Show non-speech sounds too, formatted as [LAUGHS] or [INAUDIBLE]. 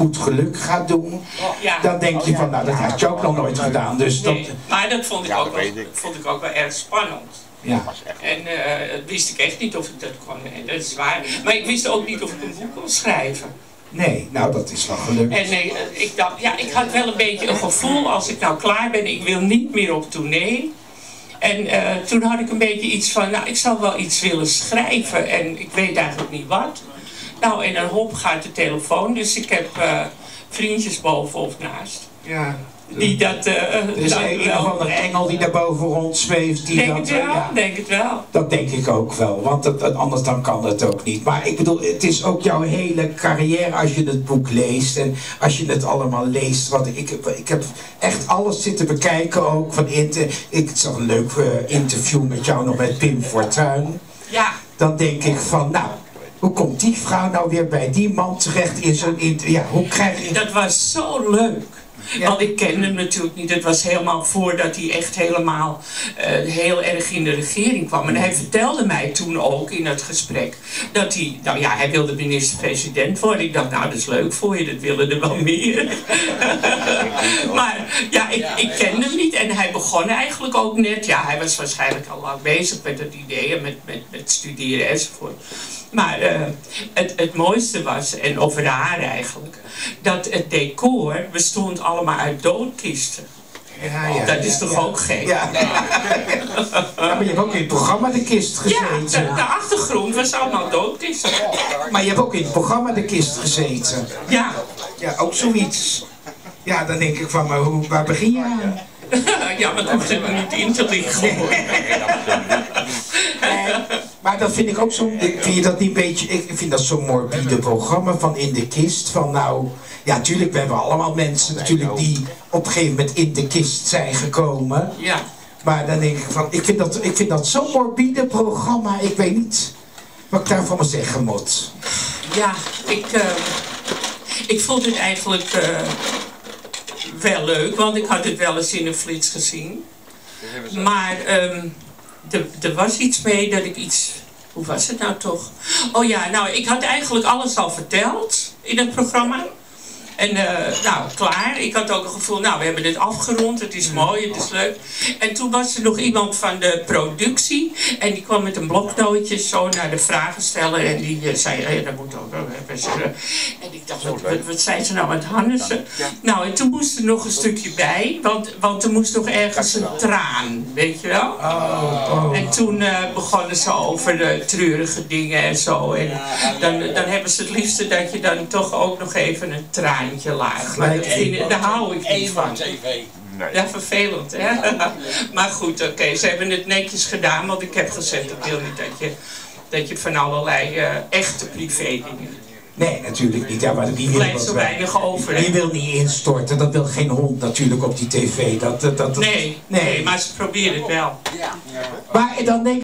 goed geluk gaat doen, Ja. dan denk je van, nou dat had je ook nog nooit gedaan. Dus dat, maar dat vond ik, Ja, ook wel, ik. vond ik ook wel erg spannend. ja. was echt En eh, dat wist ik echt niet of ik dat kon. En dat is waar. Maar ik wist ook niet of ik een boek kon schrijven. Nee, nou dat is wel gelukt. En nee, eh, ik dacht, ja, ik had wel een beetje een gevoel als ik nou klaar ben, ik wil niet meer op tournee. En eh, toen had ik een beetje iets van, nou, ik zou wel iets willen schrijven en ik weet eigenlijk niet wat. Nou, en dan hop gaat de telefoon, dus ik heb eh, vriendjes boven of naast. Ja. Die dat, eh Er is dat een, een wel- of andere engel die daarboven rondzweeft. Die Denk dat, het wel, ja. denk het wel. Dat denk ik ook wel, want dat, anders dan kan het ook niet. Maar ik bedoel, het is ook jouw hele carrière als je het boek leest en als je het allemaal leest. Wat ik, ik, heb echt alles zitten bekijken ook van inter, ik zag een leuk eh, interview met jou nog met Pim Fortuyn. Ja, Dan denk ik van, nou, hoe komt die vrouw nou weer bij die man terecht in zo'n? Ja, hoe krijg je dat was zo leuk. Ja. Want ik kende hem natuurlijk niet. Het was helemaal voordat hij echt helemaal eh, heel erg in de regering kwam. En hij vertelde mij toen ook in het gesprek dat hij, nou ja, hij wilde minister-president worden. Ik dacht, nou dat is leuk voor je, dat willen er wel meer. maar ja, ik, ik kende hem niet en hij begon eigenlijk ook net. Ja, hij was waarschijnlijk al lang bezig met het idee en met, met, met studeren enzovoort. Maar eh, het, het mooiste was, en over haar eigenlijk, dat het decor bestond allemaal uit doodkisten. Ja, ja, dat is ja, toch ja. ook gek? Ja. ja, maar je hebt ook in het programma De Kist Ja, de, gezeten. de achtergrond was allemaal doodkisten. Maar je hebt ook in het programma De Kist gezeten. Ja, Ja, ook zoiets. Ja, dan denk ik van, maar hoe, waar begin je aan? [LAUGHS] ja, maar dat hoeft er niet in te liggen. Maar dat vind ik ook zo. Vind je dat niet een beetje. Ik vind dat zo'n morbide programma van in de kist. Van nou. Ja, natuurlijk, we hebben allemaal mensen natuurlijk die op een gegeven moment in de kist zijn gekomen. Ja, Maar dan denk ik van, ik vind dat, ik vind dat zo'n morbide programma. Ik weet niet wat ik daarvan moet zeggen moet. ja ik, eh, ik vond het eigenlijk eh, wel leuk, want ik had het wel eens in een flits gezien. Maar ehm, er- er was iets mee dat ik iets. Hoe was het nou toch? Oh ja, nou, ik had eigenlijk alles al verteld in het programma. En eh, nou, klaar. Ik had ook het gevoel, nou, we hebben dit afgerond. Het is mooi, het is leuk. En toen was er nog iemand van de productie. En die kwam met een bloknootje zo naar de vragensteller. En die eh, zei, eh, dat moet ook wel. En dacht, wat, wat, wat zijn ze nou het hannissen? Nou, en toen moest er nog een stukje bij. Want, want er moest nog ergens een traan, weet je wel? Oh, En toen eh, begonnen ze over de treurige dingen en zo. En dan, dan hebben ze het liefste dat je dan toch ook nog even een traantje laat. Maar dat vind- daar hou ik niet van. tv. Nee. Ja, vervelend, hè? [LAUGHS] maar goed, oké, ze hebben het netjes gedaan, want ik heb gezegd, ik wil niet dat je, dat je van allerlei eh, echte privé dingen. Nee, natuurlijk niet. Ja, maar wie Er wil blijft dat zo weinig over. Je wil niet instorten. Dat wil geen hond natuurlijk op die tv. Dat, dat, dat, Nee, nee, maar ze proberen het wel. Ja. Maar dan denk